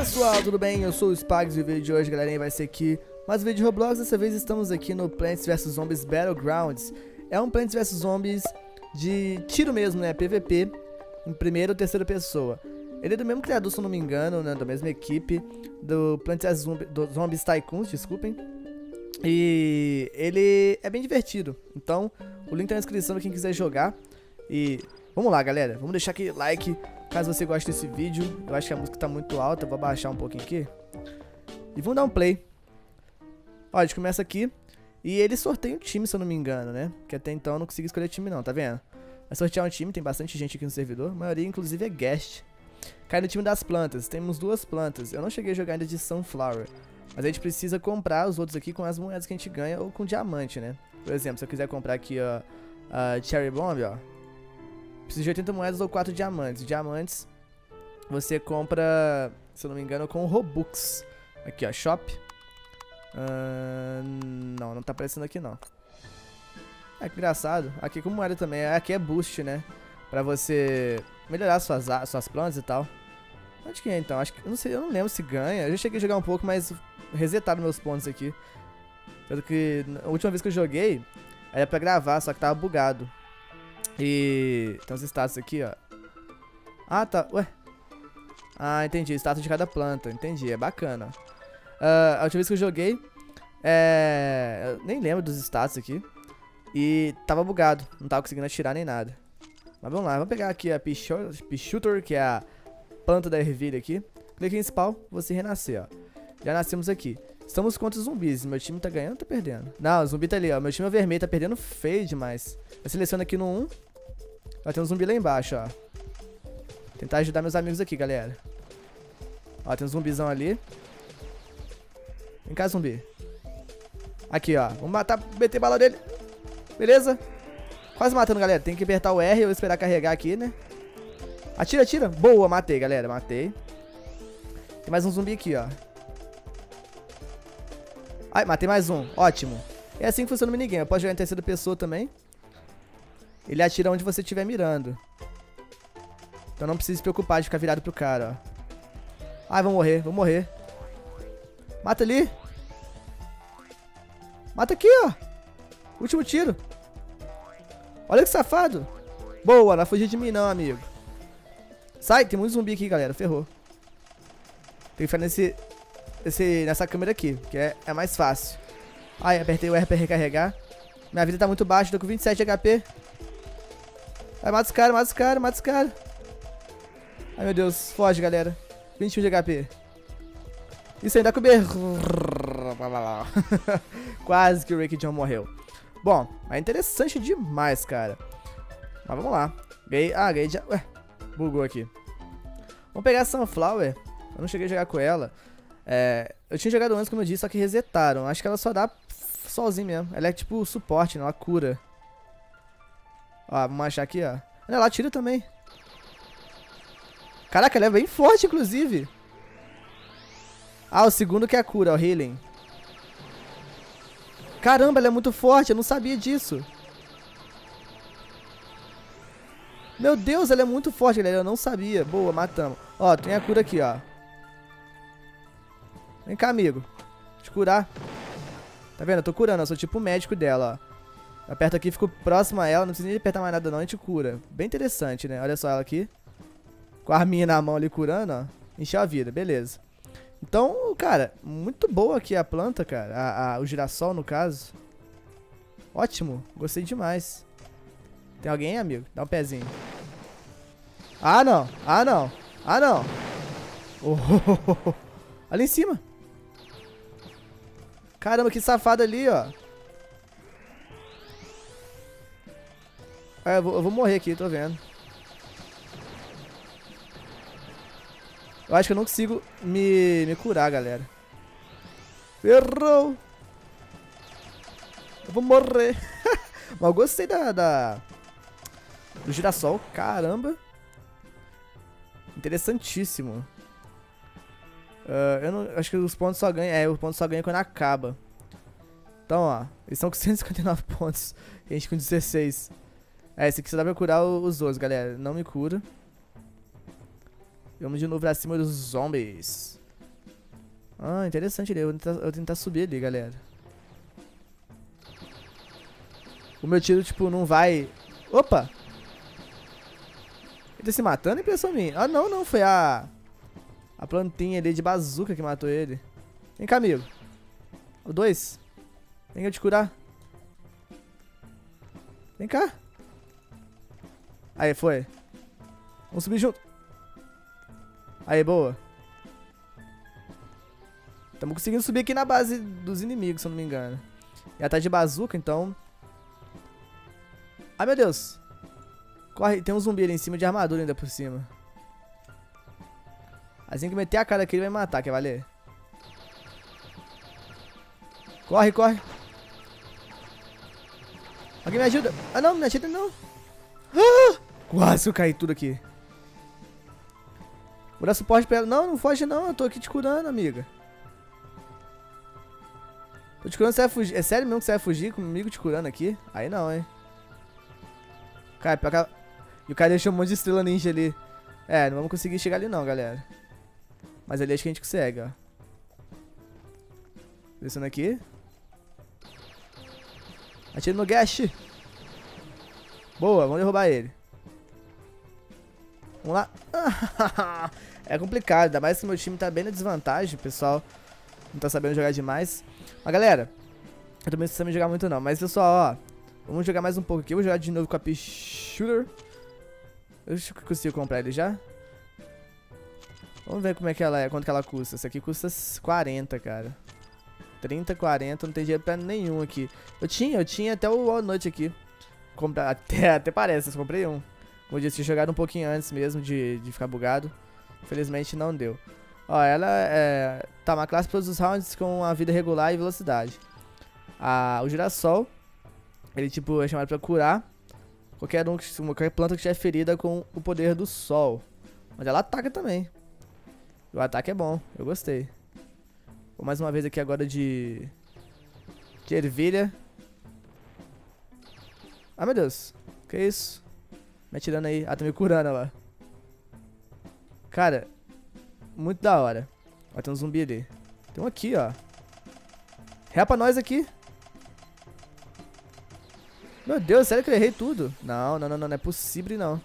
pessoal, tudo bem? Eu sou o Spags e o vídeo de hoje, galerinha, vai ser aqui mais um vídeo de Roblox. Dessa vez estamos aqui no Plants vs Zombies Battlegrounds. É um Plants vs Zombies de tiro mesmo, né? PVP, em primeira ou terceira pessoa. Ele é do mesmo criador, se eu não me engano, né? Da mesma equipe do Plants vs Zombies, Zombies Tycoons, desculpem. E ele é bem divertido. Então, o link tá na descrição pra quem quiser jogar. E vamos lá, galera. Vamos deixar aqui like caso você goste desse vídeo. Eu acho que a música tá muito alta. Vou abaixar um pouquinho aqui. E vamos dar um play. Ó, a gente começa aqui. E ele sorteia um time, se eu não me engano, né? Que até então eu não consegui escolher time não, tá vendo? Vai sortear um time, tem bastante gente aqui no servidor. A maioria, inclusive, é guest. Cai no time das plantas. Temos duas plantas. Eu não cheguei a jogar ainda de Sunflower. Mas a gente precisa comprar os outros aqui com as moedas que a gente ganha ou com diamante, né? Por exemplo, se eu quiser comprar aqui, ó, a Cherry Bomb, ó. Preciso de 80 moedas ou 4 diamantes. Diamantes você compra, se eu não me engano, com Robux. Aqui, ó, shop. Uh, não, não tá aparecendo aqui, não. É que engraçado. Aqui com moeda também. Aqui é boost, né? Pra você melhorar suas, suas plantas e tal. Onde que é, então? Acho que, eu não sei, eu não lembro se ganha. Eu já cheguei a jogar um pouco, mas resetaram meus pontos aqui. Tanto que a última vez que eu joguei, era pra gravar, só que tava bugado. E tem os status aqui, ó. Ah, tá. Ué. Ah, entendi. Status de cada planta. Entendi. É bacana. Uh, a última vez que eu joguei, é... Eu nem lembro dos status aqui. E tava bugado. Não tava conseguindo atirar nem nada. Mas vamos lá. Vamos pegar aqui a Pichuter, que é a planta da ervilha aqui. Clique em spawn, você renascer, ó. Já nascemos aqui. Estamos contra os zumbis. Meu time tá ganhando ou tá perdendo? Não, o zumbi tá ali, ó. Meu time é vermelho, tá perdendo feio demais. Eu seleciono aqui no 1. Vai ter um zumbi lá embaixo, ó. Tentar ajudar meus amigos aqui, galera. Ó, tem um zumbizão ali. Vem cá, zumbi. Aqui, ó. Vamos matar, meter bala nele. Beleza? Quase matando, galera. Tem que apertar o R. Eu esperar carregar aqui, né? Atira, atira. Boa, matei, galera. Matei. Tem mais um zumbi aqui, ó. Ai, matei mais um. Ótimo. É assim que funciona o minigame. Pode jogar em terceira pessoa também. Ele atira onde você estiver mirando. Então não precisa se preocupar de ficar virado pro cara, ó. Ai, vou morrer, vou morrer. Mata ali. Mata aqui, ó. Último tiro. Olha que safado. Boa, não fugir de mim não, amigo. Sai, tem muito zumbi aqui, galera. Ferrou. Tem que ficar nesse, esse, nessa câmera aqui, que é, é mais fácil. Ai, apertei o R pra recarregar. Minha vida tá muito baixa, tô com 27 de HP. Vai, mata os caras, mata os caras, mata os caras. Ai, meu Deus, foge, galera. 21 de HP. Isso ainda comer. Quase que o Rick John morreu. Bom, é interessante demais, cara. Mas vamos lá. Ganhei. Ah, ganhei. Ué, bugou aqui. Vamos pegar a Sunflower. Eu não cheguei a jogar com ela. É, eu tinha jogado antes, como eu disse, só que resetaram. Acho que ela só dá sozinho mesmo. Ela é tipo suporte, não, a cura. Ó, vamos achar aqui, ó. Olha lá, tira também. Caraca, ela é bem forte, inclusive. Ah, o segundo que é a cura, o healing. Caramba, ela é muito forte, eu não sabia disso. Meu Deus, ela é muito forte, galera, eu não sabia. Boa, matamos. Ó, tem a cura aqui, ó. Vem cá, amigo. Te curar. Tá vendo? Eu tô curando, eu sou tipo o médico dela, ó. Aperta aqui, fico próximo a ela, não precisa nem apertar mais nada não, a gente cura. Bem interessante, né? Olha só ela aqui. Com a arminha na mão ali curando, ó. Encheu a vida, beleza. Então, cara, muito boa aqui a planta, cara. A, a, o girassol, no caso. Ótimo, gostei demais. Tem alguém, amigo? Dá um pezinho. Ah, não. Ah, não. Ah, não. Oh, oh, oh, Ali em cima. Caramba, que safado ali, ó. É, eu vou, eu vou morrer aqui, tô vendo. Eu acho que eu não consigo me, me curar, galera. Errou! Eu vou morrer. Mas eu gostei da, da... Do girassol. Caramba. Interessantíssimo. Uh, eu não, acho que os pontos só ganham. É, os pontos só ganham quando acaba. Então, ó. Eles estão com 159 pontos. A gente com 16. É, esse aqui só dá pra curar os outros, galera. Não me cura. Vamos de novo pra cima dos zombies. Ah, interessante ali. Eu vou tentar, eu vou tentar subir ali, galera. O meu tiro, tipo, não vai... Opa! Ele tá se matando, impressão minha. Ah, não, não. Foi a... A plantinha ali de bazuca que matou ele. Vem cá, amigo. O dois. Vem eu te curar. Vem cá. Aí, foi. Vamos subir junto. Aí, boa. Estamos conseguindo subir aqui na base dos inimigos, se eu não me engano. Ela tá de bazuca, então... Ai, meu Deus. Corre, tem um zumbi ali em cima de armadura ainda por cima. Assim que meter a cara aqui, ele vai matar, quer valer? Corre, corre. Alguém me ajuda? Ah, não, me ajuda não. Ah, quase eu caí tudo aqui. Vou dar suporte pra ela. Não, não foge não, eu tô aqui te curando, amiga. Tô te curando, você vai fugir. É sério mesmo que você vai fugir comigo te curando aqui? Aí não, hein. Cara, pior que. E o cara deixou um monte de estrela ninja ali. É, não vamos conseguir chegar ali não, galera. Mas ali acho que a gente consegue, ó. Descendo aqui. Atira no Gash. Boa, vamos derrubar ele. Vamos lá. é complicado, ainda mais que meu time tá bem na desvantagem, pessoal não tá sabendo jogar demais. Mas galera, eu também não sei jogar muito não, mas pessoal, ó, vamos jogar mais um pouco aqui. Eu vou jogar de novo com a P Shooter. Eu acho que consigo comprar ele já. Vamos ver como é que ela é, quanto que ela custa. Essa aqui custa 40, cara. 30, 40, não tem dinheiro pra nenhum aqui. Eu tinha, eu tinha até o All Nut aqui. Comprar, até, até parece, eu comprei um. Como eu disse, tinha jogado um pouquinho antes mesmo de, de ficar bugado. Infelizmente não deu. Ó, ela é, tá uma classe todos os rounds com a vida regular e velocidade. A, o girassol, ele tipo é chamado para curar qualquer, um, qualquer planta que estiver ferida com o poder do sol. Mas ela ataca também. O ataque é bom, eu gostei. Vou mais uma vez aqui agora de... De ervilha. Ah, meu Deus. Que isso? Me atirando aí. Ah, tá me curando lá. Cara, muito da hora. Ó, tem um zumbi ali. Tem um aqui, ó. Repa nós aqui. Meu Deus, sério que eu errei tudo? Não, não, não, não, não é possível não.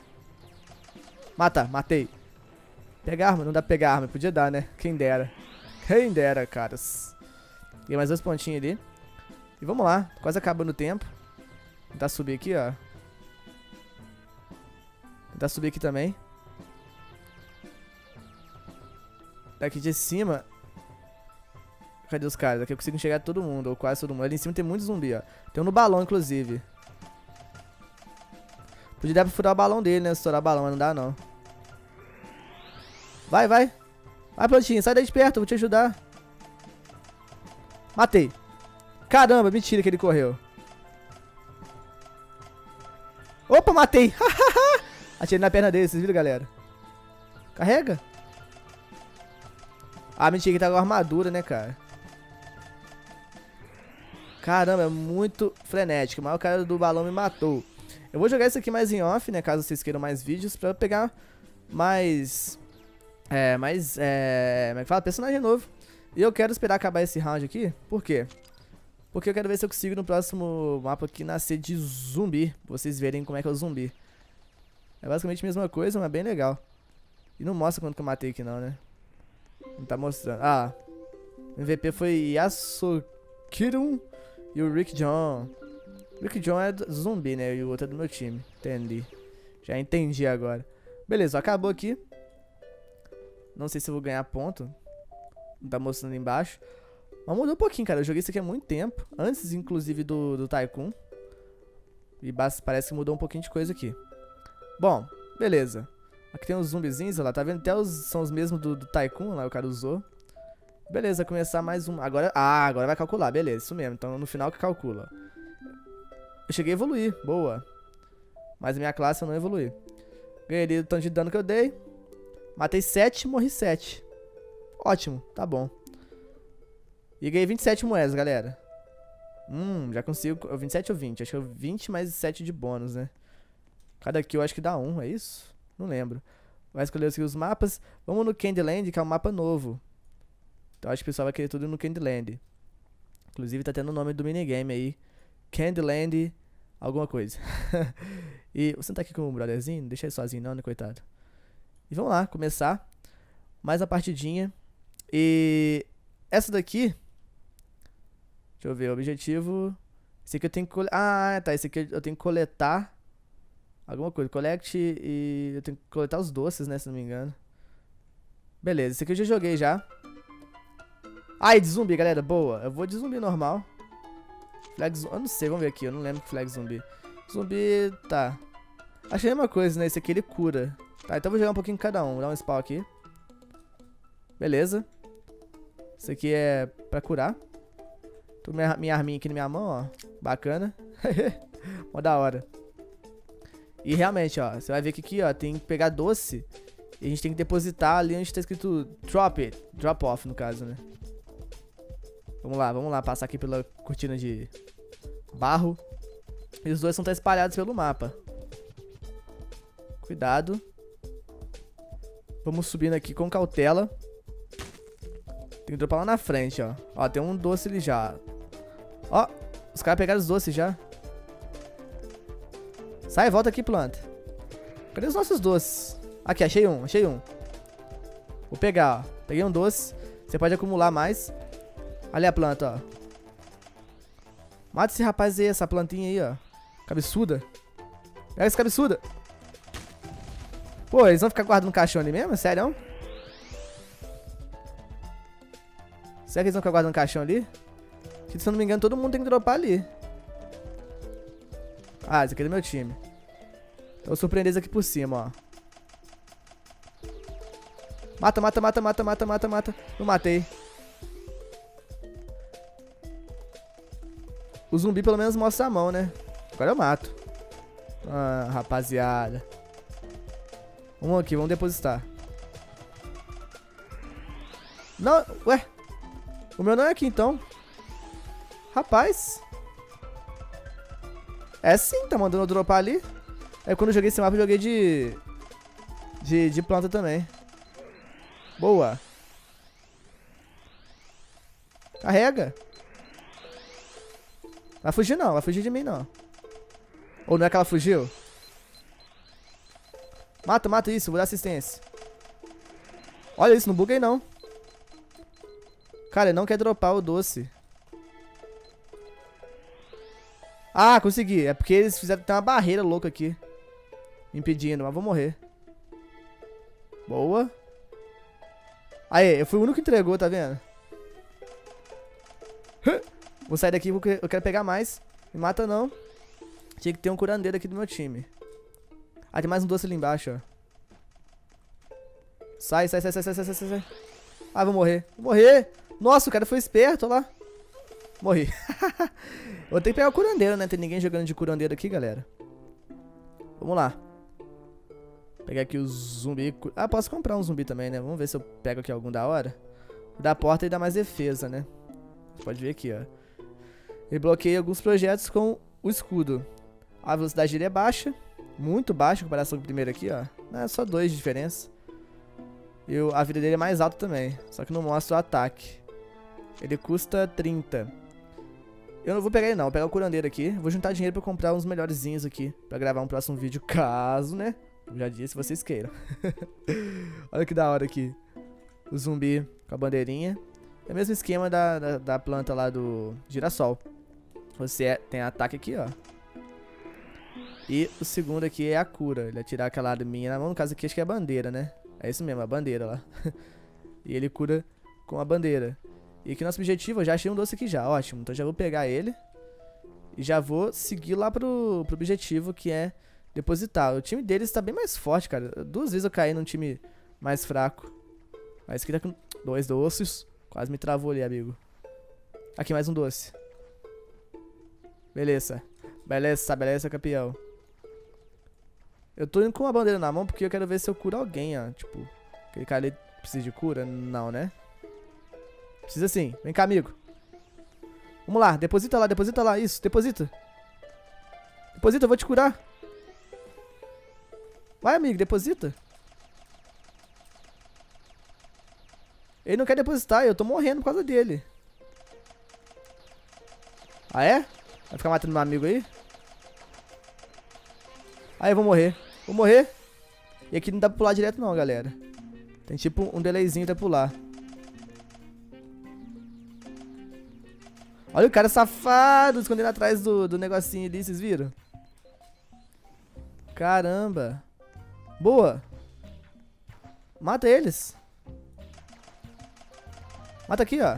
Mata, matei. Pegar arma? Não dá pra pegar arma. Podia dar, né? Quem dera. Quem dera, caras. Tem mais dois pontinhos ali. E vamos lá. Quase acabando o tempo. Tentar subir aqui, ó. Tentar subir aqui também. Daqui de cima... Cadê os caras? Aqui eu consigo enxergar todo mundo, ou quase todo mundo. Ali em cima tem muito zumbi, ó. Tem um no balão, inclusive. Podia dar pra furar o balão dele, né? Estourar o balão, mas não dá, não. Vai, vai. Vai, plantinha, sai daí de perto, vou te ajudar. Matei. Caramba, mentira que ele correu. Opa, matei. Atirei na perna dele, vocês viram, galera? Carrega. Ah, mentira que tá com armadura, né, cara? Caramba, é muito frenético. Mas o cara do balão me matou. Eu vou jogar isso aqui mais em off, né? Caso vocês queiram mais vídeos. Pra pegar mais é, mas, é... Como é que fala? Personagem novo. E eu quero esperar acabar esse round aqui. Por quê? Porque eu quero ver se eu consigo no próximo mapa aqui nascer de zumbi. Pra vocês verem como é que é o zumbi. É basicamente a mesma coisa, mas bem legal. E não mostra quanto que eu matei aqui não, né? Não tá mostrando. Ah, o MVP foi Yasukirun e o Rick John. Rick John é zumbi, né? E o outro é do meu time. Entendi. Já entendi agora. Beleza, acabou aqui. Não sei se eu vou ganhar ponto. Tá mostrando embaixo. Mas mudou um pouquinho, cara. Eu joguei isso aqui há muito tempo. Antes, inclusive, do, do Tycoon. E parece que mudou um pouquinho de coisa aqui. Bom, beleza. Aqui tem uns zumbizinhos, olha lá. Tá vendo? Até os, são os mesmos do, do Tycoon, lá o cara usou. Beleza, começar mais um. Agora, ah, agora vai calcular. Beleza, isso mesmo. Então no final que calcula. Eu cheguei a evoluir. Boa. Mas minha classe eu não evolui. Ganhei o tanto de dano que eu dei. Matei 7, morri 7. Ótimo, tá bom. E ganhei 27 moedas, galera. Hum, já consigo. 27 ou 20? Acho que é 20 mais 7 de bônus, né? Cada kill acho que dá 1, é isso? Não lembro. Vai escolher os mapas. Vamos no Candyland, que é um mapa novo. Então acho que o pessoal vai querer tudo no Candyland. Inclusive tá tendo o nome do minigame aí. Candyland alguma coisa. e você não tá aqui com o brotherzinho? Deixa ele sozinho não, né, coitado. E vamos lá, começar mais a partidinha. E essa daqui Deixa eu ver, objetivo esse aqui eu tenho que. Ah, tá. Esse aqui eu tenho que coletar alguma coisa. Collect e eu tenho que coletar os doces, né? Se não me engano. Beleza, esse aqui eu já joguei já. Ai, de zumbi, galera. Boa. Eu vou de zumbi normal. Flag zumbi. Eu não sei, vamos ver aqui. Eu não lembro que flag zumbi. Zumbi, tá. Achei a mesma coisa, né? Esse aqui ele cura. Tá, então vou jogar um pouquinho cada um. Vou dar um spawn aqui. Beleza. Esse aqui é pra curar. Tô minha, minha arminha aqui na minha mão, ó. Bacana. Mó da hora. E realmente, ó, você vai ver que aqui, ó, tem que pegar doce. E a gente tem que depositar ali onde tá escrito drop it. Drop off, no caso, né? Vamos lá, vamos lá, passar aqui pela cortina de barro. E os dois vão estar espalhados pelo mapa. Cuidado. Vamos subindo aqui com cautela. Tem que dropar lá na frente, ó. Ó, tem um doce ali já. Ó, os caras pegaram os doces já. Sai, volta aqui, planta. Cadê os nossos doces? Aqui, achei um, achei um. Vou pegar, ó. Peguei um doce. Você pode acumular mais. Olha a planta, ó. Mata esse rapaz aí, essa plantinha aí, ó. Cabeçuda. Pega essa cabeçuda. Pô, eles vão ficar guardando caixão ali mesmo? Sério? Será que eles vão ficar guardando caixão ali? Se eu não me engano, todo mundo tem que dropar ali. Ah, esse aqui é do meu time. Vou surpreender esse aqui por cima, ó. Mata, mata, mata, mata, mata, mata, mata. Não matei. O zumbi pelo menos mostra a mão, né? Agora eu mato. Ah, rapaziada. Vamos aqui, vamos depositar. Não, ué. O meu não é aqui então. Rapaz. É sim, tá mandando eu dropar ali. Aí quando eu joguei esse mapa, eu joguei de... De, de planta também. Boa. Carrega. Vai fugir não, vai fugir de mim não. Ou não é que ela fugiu? Mata, mata isso, vou dar assistência. Olha isso, não buguei não. Cara, ele não quer dropar o doce. Ah, consegui. É porque eles fizeram ter uma barreira louca aqui. Me impedindo, mas vou morrer. Boa. Aí, eu fui o único que entregou, tá vendo? Vou sair daqui, eu quero pegar mais. Me mata não. Tinha que ter um curandeiro aqui do meu time. Ah, tem mais um doce ali embaixo, ó. Sai, sai, sai, sai, sai, sai, sai, sai. Ah, vou morrer. Vou morrer. Nossa, o cara foi esperto, olha lá. Morri. Vou ter que pegar o curandeiro, né? Tem ninguém jogando de curandeiro aqui, galera. Vamos lá. Pegar aqui o zumbi. Ah, posso comprar um zumbi também, né? Vamos ver se eu pego aqui algum da hora. O da porta e dá mais defesa, né? Pode ver aqui, ó. Ele bloqueia alguns projetos com o escudo. A velocidade dele é baixa. Muito baixa em comparação com o primeiro aqui, ó. É só dois de diferença. E a vida dele é mais alta também. Só que não mostra o ataque. Ele custa 30. Eu não vou pegar ele não, vou pegar o curandeiro aqui. Vou juntar dinheiro pra comprar uns melhorzinhos aqui. Pra gravar um próximo vídeo, caso, né? Eu já disse, vocês queiram. Olha que da hora aqui. O zumbi com a bandeirinha. É o mesmo esquema da, da, da planta lá do girassol. Você é, tem ataque aqui, ó. E o segundo aqui é a cura. Ele atirar aquela arminha na mão. No caso aqui, acho que é a bandeira, né? É isso mesmo, a bandeira lá. e ele cura com a bandeira. E aqui nosso objetivo, eu já achei um doce aqui já, ótimo. Então já vou pegar ele e já vou seguir lá pro, pro objetivo que é depositar. O time deles tá bem mais forte, cara. Duas vezes eu caí num time mais fraco. Mas aqui tá com dois doces. Quase me travou ali, amigo. Aqui mais um doce. Beleza. Beleza, beleza, campeão. Eu tô indo com uma bandeira na mão porque eu quero ver se eu curo alguém, ó. Tipo, aquele cara ali precisa de cura? Não, né? Precisa sim. Vem cá, amigo. Vamos lá, deposita lá, deposita lá. Isso, deposita. Deposita, eu vou te curar. Vai, amigo, deposita. Ele não quer depositar, eu tô morrendo por causa dele. Ah, é? Vai ficar matando meu amigo aí? Aí eu vou morrer. Vou morrer. E aqui não dá pra pular direto não, galera. Tem tipo um delayzinho pra pular. Olha o cara safado escondendo atrás do, do negocinho ali, vocês viram? Caramba. Boa. Mata eles. Mata aqui, ó.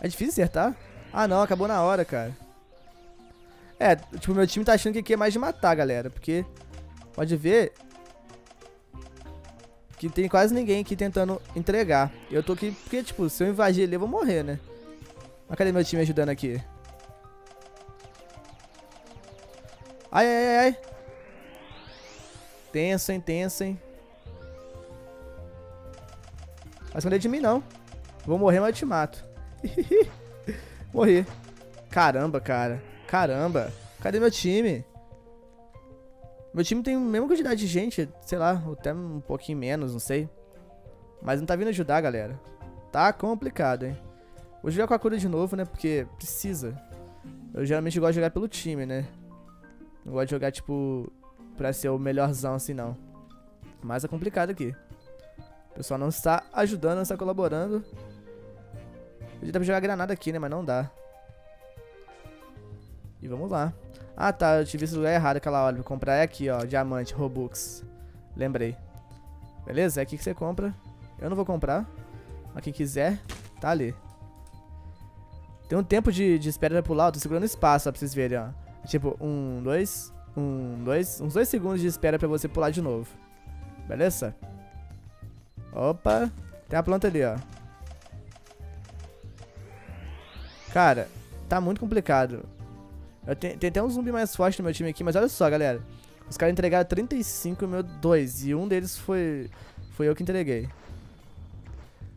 É difícil acertar? Ah, não. Acabou na hora, cara. É, tipo, meu time tá achando que aqui é mais de matar, galera. Porque, pode ver... Que tem quase ninguém aqui tentando entregar. Eu tô aqui porque, tipo, se eu invadir ele, eu vou morrer, né? Mas cadê meu time ajudando aqui? Ai, ai, ai, ai. Tensem, tensem. Vai esconder de mim, não. Vou morrer, mas eu te mato. Morri. Caramba, cara. Caramba. Cadê meu time? Meu time tem a mesma quantidade de gente, sei lá, até um pouquinho menos, não sei. Mas não tá vindo ajudar, galera. Tá complicado, hein. Vou jogar com a cura de novo, né, porque precisa. Eu geralmente gosto de jogar pelo time, né. Não gosto de jogar, tipo, pra ser o melhorzão assim, não. Mas é complicado aqui. O pessoal não está ajudando, não está colaborando. Podia dar pra jogar granada aqui, né? Mas não dá. E vamos lá. Ah, tá. Eu tive esse lugar errado aquela hora. Vou comprar é aqui, ó. Diamante, Robux. Lembrei. Beleza? É aqui que você compra. Eu não vou comprar. Mas quem quiser, tá ali. Tem um tempo de, de espera pra pular. Eu tô segurando espaço, ó, pra vocês verem, ó. Tipo, um, dois, um, dois, uns dois segundos de espera pra você pular de novo. Beleza? Opa. Tem a planta ali, ó. Cara, tá muito complicado. Eu tenho, tem até um zumbi mais forte no meu time aqui, mas olha só, galera. Os caras entregaram 35 meu 2 e um deles foi foi eu que entreguei.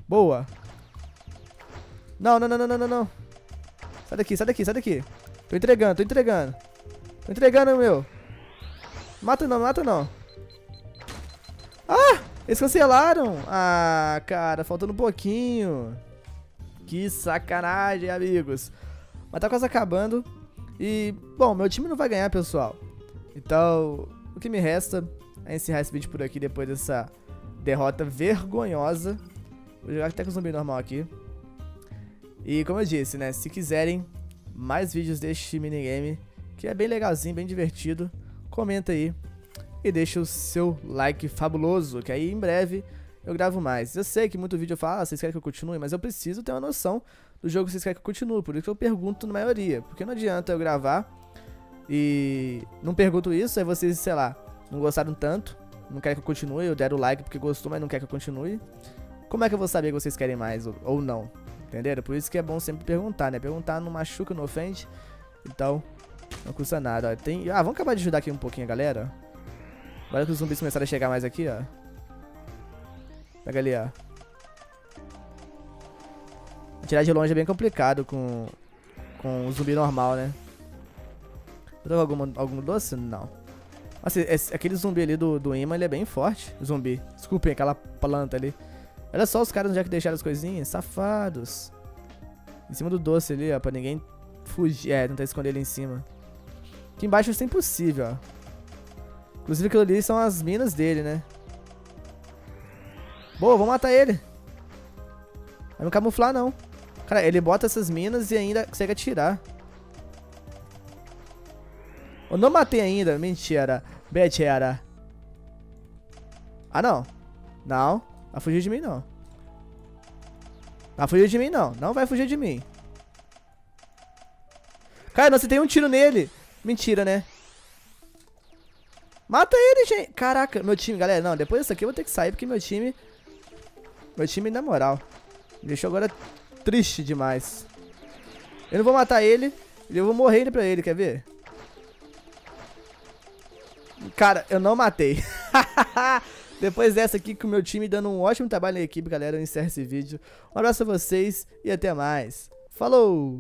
Boa. Não, não, não, não, não, não. Sai daqui, sai daqui, sai daqui. Tô entregando, tô entregando. Tô entregando, meu. Mata não, mata não. Ah! Eles cancelaram! Ah, cara, faltando um pouquinho. Que sacanagem, amigos. Mas tá quase acabando. E, bom, meu time não vai ganhar, pessoal. Então, o que me resta é encerrar esse vídeo por aqui depois dessa derrota vergonhosa. Vou jogar até com o zumbi normal aqui. E como eu disse, né, se quiserem mais vídeos deste minigame, que é bem legalzinho, bem divertido, comenta aí e deixa o seu like fabuloso, que aí em breve eu gravo mais. Eu sei que muito vídeo eu falo, ah, vocês querem que eu continue, mas eu preciso ter uma noção do jogo vocês querem que eu continue, por isso que eu pergunto na maioria, porque não adianta eu gravar e não pergunto isso, aí vocês, sei lá, não gostaram tanto, não querem que eu continue, eu deram o like porque gostou, mas não quer que eu continue. Como é que eu vou saber que vocês querem mais ou, ou não? Entenderam? Por isso que é bom sempre perguntar, né? Perguntar não machuca, não ofende. Então, não custa nada. Ó. Tem... Ah, vamos acabar de ajudar aqui um pouquinho a galera. Agora que os zumbis começaram a chegar mais aqui, ó. Pega ali, ó. Tirar de longe é bem complicado com, com o zumbi normal, né? Eu tô com algum, algum doce? Não. Nossa, esse, aquele zumbi ali do, do imã, ele é bem forte. Zumbi. Desculpem, aquela planta ali. Olha só os caras onde é que deixaram as coisinhas. Safados. Em cima do doce ali, ó. Pra ninguém fugir. É, tentar esconder ele em cima. Aqui embaixo isso é impossível, ó. Inclusive aquilo ali são as minas dele, né? Boa, vou matar ele. Vai me camuflar, não. Cara, ele bota essas minas e ainda consegue atirar. Eu não matei ainda. Mentira. Betera. Ah, não. Não. Vai fugir de mim, não. Vai fugir de mim, não. Não vai fugir de mim. Cara, você tem um tiro nele. Mentira, né? Mata ele, gente. Caraca, meu time, galera. Não, depois disso aqui eu vou ter que sair porque meu time meu time, na moral, deixou agora triste demais. Eu não vou matar ele, eu vou morrer pra ele, quer ver? Cara, eu não matei. Depois dessa aqui com o meu time dando um ótimo trabalho na equipe, galera, eu encerro esse vídeo. Um abraço a vocês e até mais. Falou!